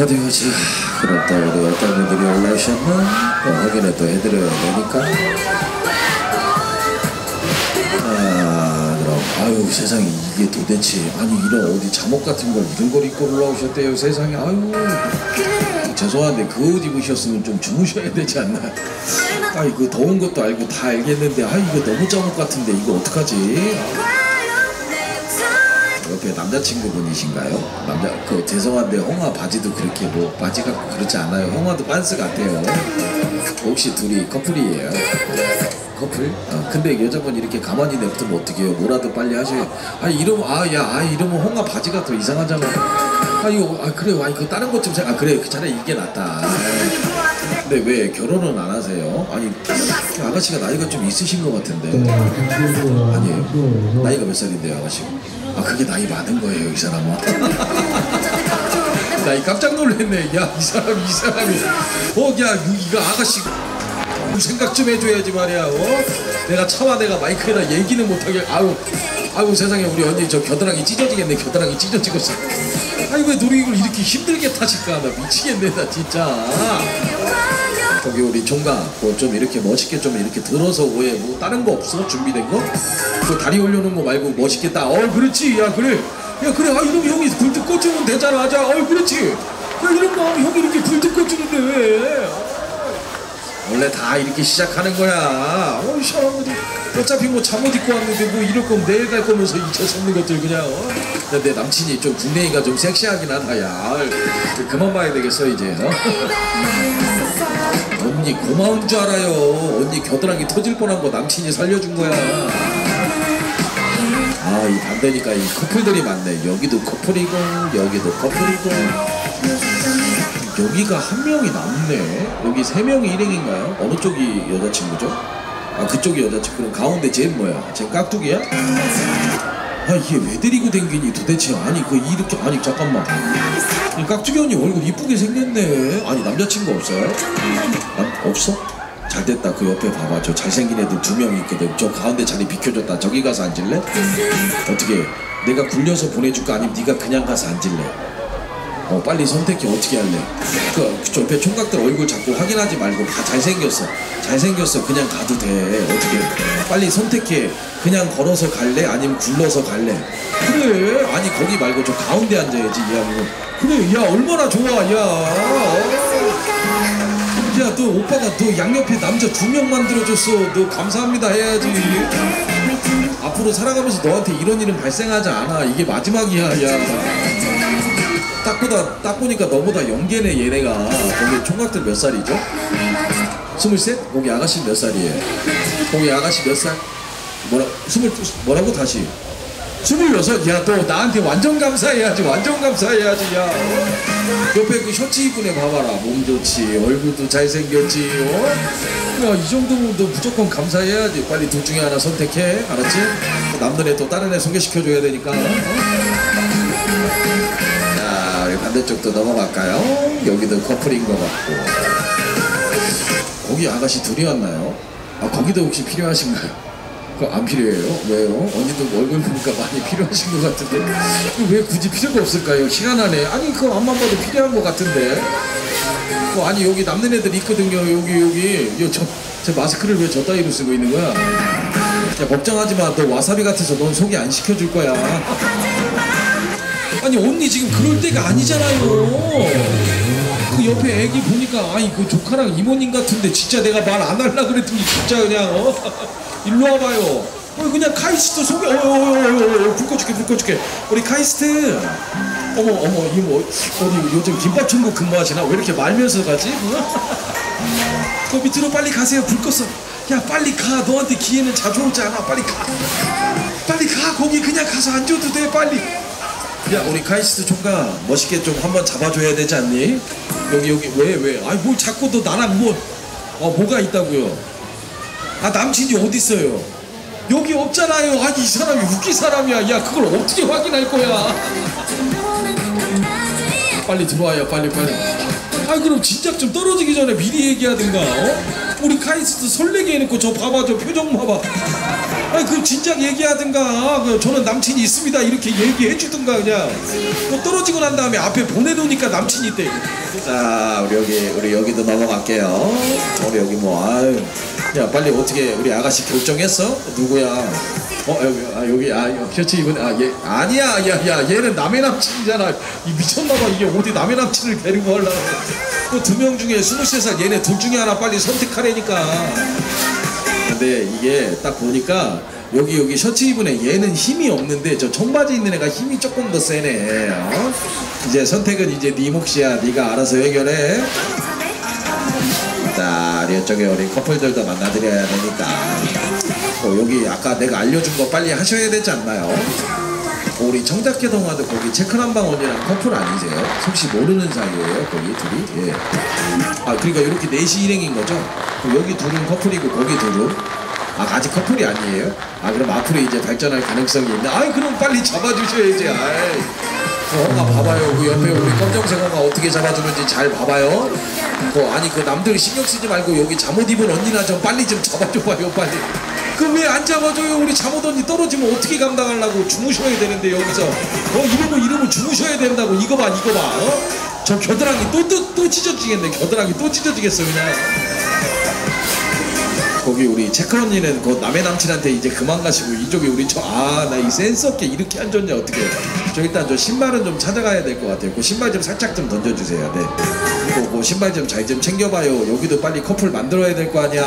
어디 보자. 그럼 또 우리 어떤 분들이 올라오셨나? 또 확인을 또 해드려야 되니까. 아, 그럼 아유 세상에 이게 도대체 아니 이런 어디 잠옷 같은 걸 이런 걸 입고 올라오셨대요 세상에 아유 죄송한데 그 옷 입으셨으면 좀 주무셔야 되지 않나? 아 이거 더운 것도 알고 다 알겠는데 아 이거 너무 잠옷 같은데 이거 어떡하지? 옆에 남자친구분이신가요? 남자 그 죄송한데 홍아 바지도 그렇게 뭐 바지가 그렇지 않아요. 홍아도 반스 같아요. 혹시 둘이 커플이에요? 커플? 어, 근데 여자분 이렇게 가만히 냅두면 어떡해요? 뭐라도 빨리 하셔요. 아 이러면 아야 아 이러면 홍아 바지가 더 이상하잖아. 아 이거 아 그래 아 이거 다른 것 좀 생각. 아 그래 그 차라리 이게 낫다. 근데 왜 결혼은 안 하세요? 아니 아가씨가 나이가 좀 있으신 것 같은데. 아니에요? 나이가 몇 살인데요, 아가씨? 아, 그게 나이 많은 거예요, 이 사람은. 나이 깜짝 놀랐네. 야, 이 사람, 이 사람이. 어, 야, 이거 아가씨. 생각 좀 해줘야지 말이야. 어? 내가 차마 내가 마이크에다 얘기는 못하게. 아유, 아유, 세상에 우리 언니 저 겨드랑이 찢어지겠네. 겨드랑이 찢어지겠어. 아니, 왜 놀이기구를 이렇게 힘들게 타실까? 나 미치겠네, 나 진짜. 저기 우리 종각 뭐좀 이렇게 멋있게 좀 이렇게 들어서 오해 뭐 다른 거 없어 준비된 거? 그 다리 올려놓은 거 말고 멋있겠다. 어 그렇지 야 그래 야 그래 아 이러면 형이 굴뚝 꽂주면 되잖아. 자, 어 그렇지. 야 이런 거 하면 형이 이렇게 굴뚝 꽂주는데 왜? 원래 다 이렇게 시작하는 거야. 어, 이 사람들이 어차피 뭐 잠옷 입고 왔는데 뭐 이럴 거면 내일 갈 거면서 잊혀서는 것들 그냥. 어? 근데 내 남친이 좀 국내이가 좀 섹시하긴 하다, 야. 그만 봐야 되겠어 이제. 어? 언니 고마운 줄 알아요. 언니 겨드랑이 터질 뻔한 거 남친이 살려준 거야. 아, 이 반대니까 이 커플들이 많네. 여기도 커플이고, 여기도 커플이고. 여기가 한 명이 남네. 여기 세 명이 일행인가요? 어느 쪽이 여자친구죠? 아, 그쪽이 여자친구. 그럼 가운데 쟤 뭐야? 쟤 깍두기야? 아, 얘왜 데리고 댕기니 도대체? 아니, 그 이렇게, 아니, 잠깐만. 이 깍두기 언니 얼굴 이쁘게 생겼네. 아니, 남자친구 없어요? 남, 없어? 잘 됐다. 그 옆에 봐봐. 저 잘생긴 애들 두 명 있거든. 저 가운데 자리 비켜줬다. 저기 가서 앉을래? 어떻게? 내가 굴려서 보내줄까? 아니면 네가 그냥 가서 앉을래? 어 빨리 선택해 어떻게 할래? 그, 그 옆에 총각들 얼굴 자꾸 확인하지 말고 다 잘생겼어 잘생겼어 그냥 가도 돼 어떻게 빨리 선택해 그냥 걸어서 갈래? 아니면 굴러서 갈래? 그래 아니 거기 말고 저 가운데 앉아야지 야 이거 그래 야 얼마나 좋아 야 야, 너 오빠가 너 양옆에 남자 두 명 만들어줬어. 너 감사합니다 해야지. 앞으로 살아가면서 너한테 이런 일은 발생하지 않아. 이게 마지막이야, 야. 딱 보다, 딱 보니까 너보다 연계네, 얘네가. 거기 총각들 몇 살이죠? 스물셋? 거기 아가씨 몇 살이에요? 거기 아가씨 몇 살? 뭐라, 스물, 뭐라고 다시? 스물여섯? 야, 너 나한테 완전 감사해야지, 완전 감사해야지, 야. 옆에 그 셔츠 입은 애 봐봐라. 몸 좋지, 얼굴도 잘생겼지, 어? 야, 이 정도면 너 무조건 감사해야지. 빨리 둘 중에 하나 선택해. 알았지? 남들 애또 다른 애 소개시켜줘야 되니까. 어? 반대쪽도 넘어갈까요? 여기도 커플인 것 같고. 거기 아가씨 둘이 왔나요? 아, 거기도 혹시 필요하신가요? 그거 안 필요해요? 왜요? 언니도 얼굴 보니까 많이 필요하신 것 같은데 왜 굳이 필요가 없을까요? 안에 아니 그거 앞만 봐도 필요한 것 같은데 어, 아니 여기 남는 애들 있거든요 여기 여기 여, 저, 저 마스크를 왜 저 따위로 쓰고 있는 거야? 야 걱정하지 마너 와사비 같아서 넌 소개 안 시켜줄 거야 아니 언니 지금 그럴 때가 아니잖아요. 그 옆에 애기 보니까 아니 그 조카랑 이모님 같은데 진짜 내가 말 안 할라 그랬더니 진짜 그냥 어? 일로 와봐요. 어 그냥 카이스트 소개 어어어어 불 꺼줄게 불 꺼줄게. 우리 카이스트. 어머 어머 이모 어디 요즘 김밥 천국 근무하시나? 왜 이렇게 말면서 가지? 그 밑으로 빨리 가세요 불 껐어. 야 빨리 가. 너한테 기회는 자주 오지 않아. 빨리 가. 빨리 가. 거기 그냥 가서 앉아도 돼 빨리 야 우리 카이스트 총각 멋있게 좀 한번 잡아줘야 되지 않니? 여기 여기 왜 왜? 아니 뭘 자꾸 너 나랑 뭐 어, 뭐가 있다고요? 아 남친이 어디 있어요? 여기 없잖아요. 아니 이 사람이 웃기 사람이야. 야 그걸 어떻게 확인할 거야? 빨리 들어와요. 빨리 빨리. 아 그럼 진작 좀 떨어지기 전에 미리 얘기하든가 어? 우리 카이스트 설레게 해놓고 저 봐봐 저 표정 봐봐 아니 그 진작 얘기하든가. 그 저는 남친이 있습니다. 이렇게 얘기해 주든가 그냥. 뭐 떨어지고 난 다음에 앞에 보내놓으니까 남친이 있대 자 우리 여기 우리 여기도 넘어갈게요. 우리 여기 뭐 아유. 야 빨리 어떻게 우리 아가씨 결정했어? 누구야? 어 여기 아 여기 아 셔츠 입은 아얘 아니야. 야야 얘는 남의 남친이잖아. 이 미쳤나봐. 이게 어디 남의 남친을 데리고 하려고. 그 두 명 중에 23살 얘네 둘 중에 하나 빨리 선택하라니까 근데 이게 딱 보니까 여기 여기 셔츠 입은 애 얘는 힘이 없는데 저 청바지 있는 애가 힘이 조금 더 세네 어? 이제 선택은 이제 네 몫이야 네가 알아서 해결해 자 이쪽에 우리 커플들도 만나드려야 되니까 어, 여기 아까 내가 알려준 거 빨리 하셔야 되지 않나요? 어, 우리 청작계 동화도 거기 체크남방 언니랑 커플 아니세요? 혹시 모르는 사이예요 거기 둘이? 예. 아 그러니까 이렇게 넷이 일행인 거죠? 여기 둘은 커플이고 거기 둘은? 아 아직 커플이 아니에요? 아 그럼 앞으로 이제 발전할 가능성이 있네 아이 그럼 빨리 잡아주셔야지 아이 어, 아, 봐봐요. 그 옆에 우리 검정색 엄마 어떻게 잡아주는지 잘 봐봐요. 그 아니 그 남들 신경 쓰지 말고 여기 잠옷 입은 언니나 좀 빨리 좀 잡아줘봐요 빨리. 그 왜 안 잡아줘요? 우리 잠옷 언니 떨어지면 어떻게 감당하려고 주무셔야 되는데 여기서 어 이러면 이러면 주무셔야 된다고 이거 봐 이거 봐. 어? 저 겨드랑이 또 또 또 찢어지겠네. 겨드랑이 또 찢어지겠어 그냥. 거기 우리 체크 언니는 그 남의 남친한테 이제 그만 가시고 이쪽에 우리 저 아 나 이 센스 없게 이렇게 앉았냐 어떻게 저 일단 저 신발은 좀 찾아가야 될 것 같아요 그 신발 좀 살짝 좀 던져주세요 네 그리고 그 신발 좀 잘 좀 챙겨봐요 여기도 빨리 커플 만들어야 될 거 아니야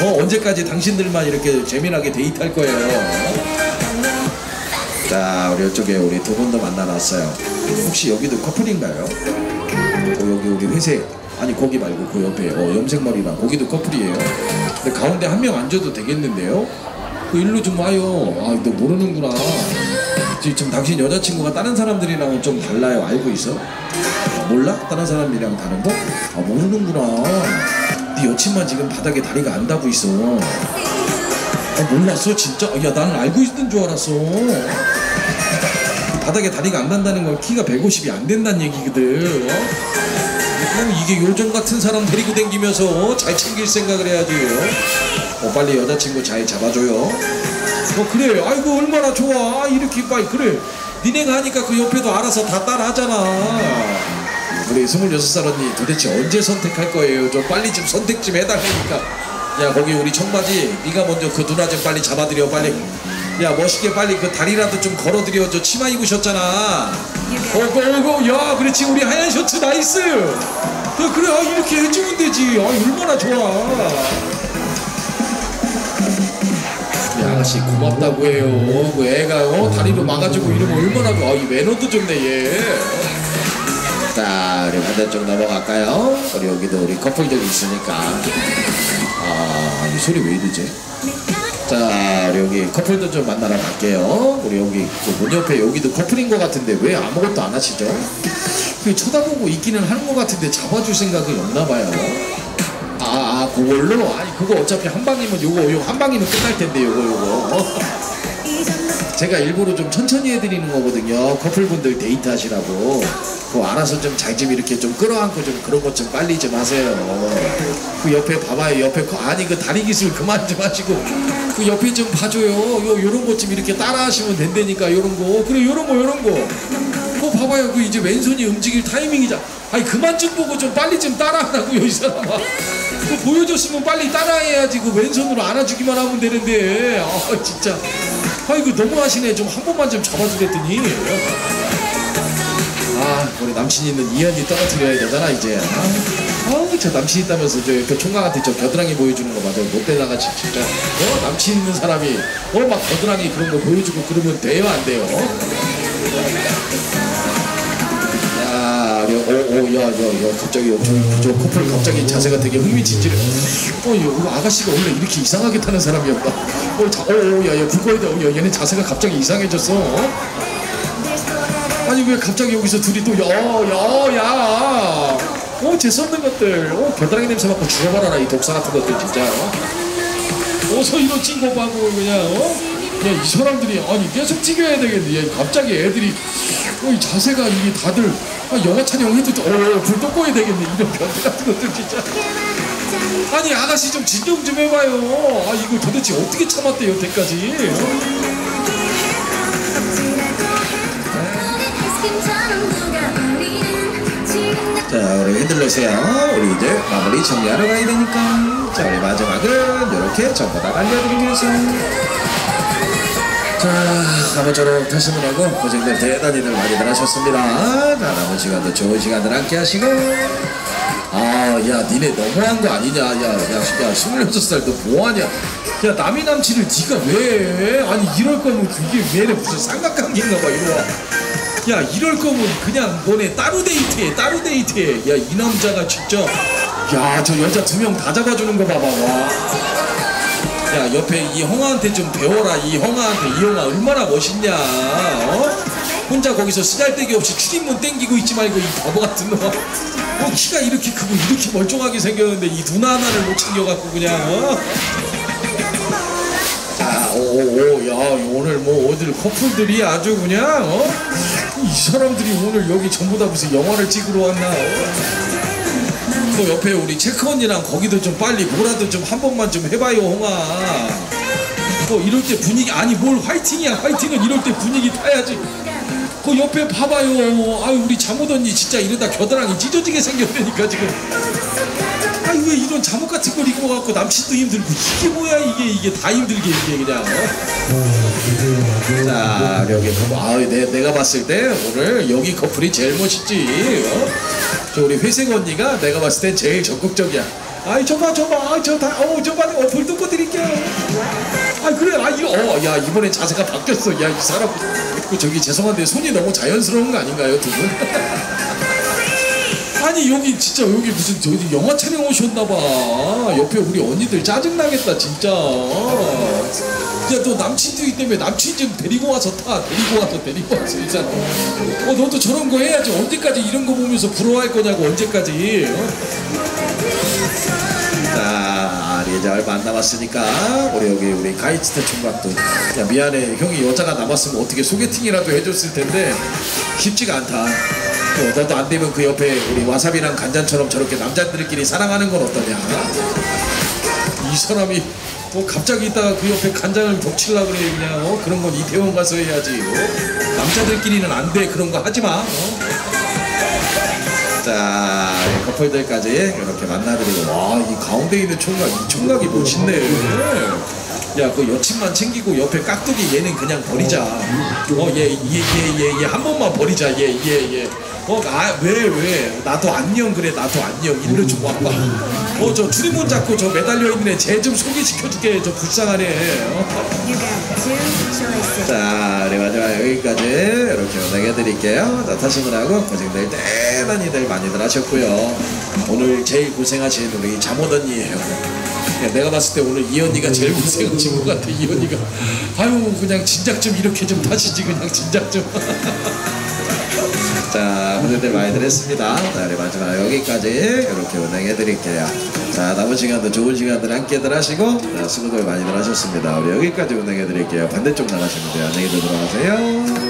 어 언제까지 당신들만 이렇게 재미나게 데이트할 거예요 자 우리 이쪽에 우리 두 분도 만나놨어요 혹시 여기도 커플인가요? 어, 여기 우리 회색 아니 거기 말고 그 옆에 어, 염색머리랑 거기도 커플이에요 근데 가운데 한 명 앉아도 되겠는데요? 그 일로 좀 와요 아 너 모르는구나 지금 당신 여자친구가 다른 사람들이랑은 좀 달라요 알고 있어? 아, 몰라? 다른 사람들이랑 다른 거? 아 모르는구나 네 여친만 지금 바닥에 다리가 안 닿고 있어. 아 몰랐어? 진짜? 야 나는 알고 있던 줄 알았어. 바닥에 다리가 안 닿는다는 건 키가 150이 안 된다는 얘기거든. 어? 이게 요정 같은 사람 데리고 어? 잘 챙길 생각을 해야지. 어, 빨리 여자친구 잘 잡아줘요. 어 그래. 아이고 얼마나 좋아. 이렇게 빨리. 그래. 니네가 하니까 그 옆에도 알아서 다 따라하잖아 우리 26살 언니 도대체 언제 선택할 거예요? 좀 빨리 좀 선택 좀 해달라니까. 야 거기 우리 청바지 네가 먼저 그 누나 좀 빨리 잡아드려 빨리. 야 멋있게 빨리 그 다리라도 좀 걸어드려. 저 치마 입으셨잖아. 어고 어고 야 그렇지. 우리 하얀 셔츠 nice. 야, 그래. 아, 이렇게 해주면 되지. 아 얼마나 좋아. 이 아가씨 고맙다고 해요. 그 애가 어, 다리로 막아주고 이러면 얼마나 좋아. 아, 이 매너도 좋네 얘 자, 우리 반대쪽 넘어갈까요? 우리 여기도 우리 커플들이 있으니까. 아, 이 소리 왜 이러지? 자, 우리 여기 커플도 좀 만나러 갈게요. 우리 여기 그문 옆에 여기도 커플인 것 같은데 왜 아무것도 안 하시죠? 그 쳐다보고 있기는 하는 것 같은데 잡아줄 생각이 없나 봐요. 아, 아, 그걸로? 아니, 그거 어차피 한 방이면 요거, 요거 한 방이면 끝날 텐데, 요거, 요거. 제가 일부러 좀 천천히 해드리는 거거든요. 커플분들 데이트 하시라고. 그거 알아서 좀 잘 좀 이렇게 좀 끌어안고 좀 그런 것 좀 빨리 좀 하세요. 그 옆에 봐봐요. 옆에 거- 아니 그 다리 기술 그만 좀 하시고 그 옆에 좀 봐줘요. 요 요런 것 좀 이렇게 따라 하시면 된다니까 요런 거. 그래 요런 거 요런 거. 그거 봐봐요. 그 이제 왼손이 움직일 타이밍이자. 아니 그만 좀 보고 좀 빨리 좀 따라하라고요 이 사람아. 그 보여줬으면 빨리 따라해야지 그 왼손으로 안아주기만 하면 되는데 아 진짜 아이고 너무하시네. 좀 한 번만 좀 잡아주랬더니. 아 우리 남친 있는 이현이 떨어뜨려야 되잖아 이제. 아, 아우 저 남친 있다면서 저 옆에 총각한테 저 겨드랑이 보여주는 거 맞아 못되다가 진짜. 어 남친 있는 사람이. 어 막 겨드랑이 그런 거 보여주고 그러면 돼요 안 돼요? 야, 오, 오, 야, 야, 야, 갑자기 저, 저 커플 갑자기 자세가 되게 흥미진진해. 어, 야, 이 아가씨가 원래 이렇게 이상하게 타는 사람이었다. 어, 자, 어, 어, 야, 얘네 자세가 갑자기 이상해졌어. 어? 아니 왜 갑자기 여기서 둘이 또, 야, 야, 야. 어, 재수없는 것들. 어, 겨드랑이 냄새 맡고 죽어버려라 이 독사 같은 것들 진짜. 어? 어서 이런 찐고하고 그냥 어? 야, 이 사람들이 아니 계속 찍어야 되겠네. 야, 갑자기 애들이 어, 이 자세가 이게 다들 아, 영화 촬영 해도 어, 불도 꺼야 되겠네. 이런 변태 같은 것들 진짜. 아니 아가씨 좀 진정 좀 해봐요. 아 이거 도대체 어떻게 참았대 여태까지? 자 우리 흔들러세요. 우리 이제 마무리 정리하러 가야 되니까. 자 우리 마지막은 이렇게 전부 다 알려드리면서. 자, 아무쪼록 탈수문하고 고생들 대단히들 많이들 하셨습니다. 자, 남은 시간도 좋은 시간들 함께 하시고. 아, 야, 니네 너무한 거 아니냐. 야, 야, 야, 26살 너 뭐하냐. 야, 남의 남친을 니가 왜 해? 아니, 이럴 거면 그게 왜 무슨 삼각관계인가 봐, 이거 와. 야, 이럴 거면 그냥 너네 따로 데이트해, 따로 데이트해. 야, 이 남자가 진짜. 야, 저 여자 두 명 다 잡아주는 거 봐봐, 와. 야 옆에 이 형아한테 좀 배워라 이 형아한테 이 형아 얼마나 멋있냐 어? 혼자 거기서 쓰잘데기 없이 출입문 땡기고 있지 말고 이 바보 같은 놈 어, 키가 이렇게 크고 이렇게 멀쩡하게 생겼는데 이 누나 하나를 못 챙겨갖고 그냥 어? 자, 오오오, 야, 오늘 뭐 어딜 커플들이 아주 그냥, 어? 이 사람들이 오늘 여기 전부 다 무슨 영화를 찍으러 왔나, 어? 또 옆에 우리 체크 언니랑 거기도 좀 빨리 뭐라도 좀 한 번만 좀 해봐요, 홍아. 뭐 이럴 때 분위기, 아니 뭘 화이팅이야, 화이팅은 이럴 때 분위기 타야지. 그 옆에 봐봐요. 아유, 우리 잠옷 언니 진짜 이러다 겨드랑이 찢어지게 생겼다니까, 지금. 왜 이런 잠옷 같은 걸 입고 갖고 남친도 힘들고 이게 뭐야 이게 이게 다 힘들게 이게 그냥 어? 자 여기 아 내, 내가 봤을 때 오늘 여기 커플이 제일 멋있지 어? 저 우리 회색 언니가 내가 봤을 땐 제일 적극적이야 아이 저봐 저봐 아이 저다 어 저봐 어 불도 꺼 드릴게요 아 그래 아 이거 어야 이번에 자세가 바뀌었어 야 이 사람 그 저기 죄송한데 손이 너무 자연스러운 거 아닌가요 두 분? 아니 여기 진짜 여기 무슨 저기 영화 촬영 오셨나봐. 옆에 우리 언니들 짜증나겠다 진짜. 야 너 남친들이 때문에 남친 좀 데리고 와서 타. 데리고 와서 데리고 와서 일단 어 너도 저런 거 해야지. 언제까지 이런 거 보면서 부러워할 거냐고 언제까지. 어? 자 이제 얼마 안 남았으니까. 우리 여기 우리 가이츠트 총각도. 야 미안해. 형이 여자가 남았으면 어떻게 소개팅이라도 해줬을 텐데. 쉽지가 않다 어, 나도 안 되면 그 옆에 우리 와사비랑 간장처럼 저렇게 남자들끼리 사랑하는 건 어떠냐? 이 사람이 뭐 갑자기 있다가 그 옆에 간장을 덮칠라 그래 그냥 어? 그런 건 이태원 가서 해야지 어? 남자들끼리는 안 돼 그런 거 하지 마. 어? 자이 커플들까지 이렇게 만나드리고 와 이 가운데 있는 총각 이 총각이 멋있네. 야, 그 여친만 챙기고 옆에 깍두기 얘는 그냥 버리자. 어, 얘, 얘, 얘, 얘, 얘한 번만 버리자. 얘, 얘, 얘. 어, 아, 왜, 왜? 나도 안녕 그래. 나도 안녕. 일로 좀 와봐. 어, 저 출입문 잡고 저 매달려 있는 애 쟤 좀 소개시켜줄게. 저 불쌍하네. 어? 자, 우리 마지막 여기까지 이렇게 운행해드릴게요. 자, 타시면 하고 고생들 대단히들 많이들 하셨고요. 오늘 제일 고생하신 우리 잠옷 언니예요. 야, 내가 봤을 때 오늘 이 언니가 제일 고생하신 것 같아 이 언니가 아유 그냥 진작 좀 이렇게 좀 타시지 그냥 진작 좀 자, 오늘들 많이들 했습니다. 자, 우리 마지막 여기까지 이렇게 운행해 드릴게요. 자, 남은 시간도 좋은 시간들 함께들 하시고, 자, 수고들 많이들 하셨습니다. 우리 여기까지 운행해 드릴게요. 반대쪽 나가시면 돼요. 안녕히 들어가세요.